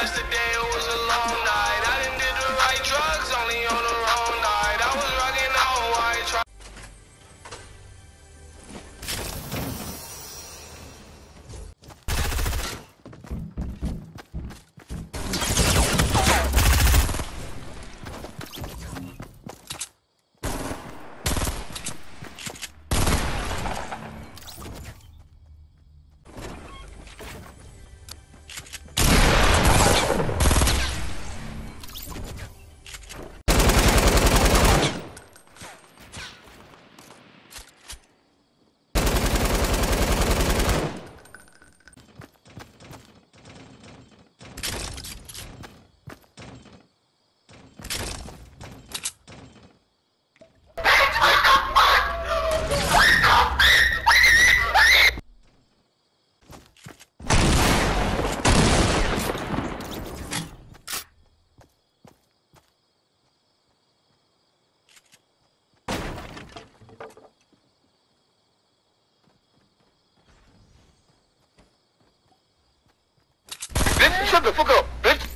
yesterday, Bitch, shut the fuck up, bitch.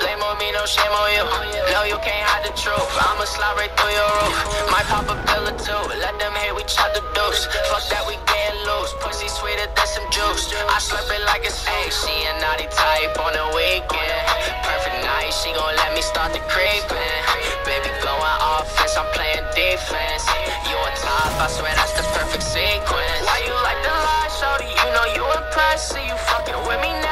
Blame on me, no shame on you. No, you can't hide the truth. I'ma slide right through your roof. Might pop a pill or two. Let them hate we chop the deuce. Fuck that, we get loose. Pussy sweeter than some juice. I slurp it like a snake. She a naughty type on the weekend. Perfect night, she gon' let me start the creeping. Baby going offense, I'm playing defense. You on top, I swear that's the perfect sequence. Why you like the lie, shorty? You know you impressed. See you fucking with me now.